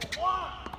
One.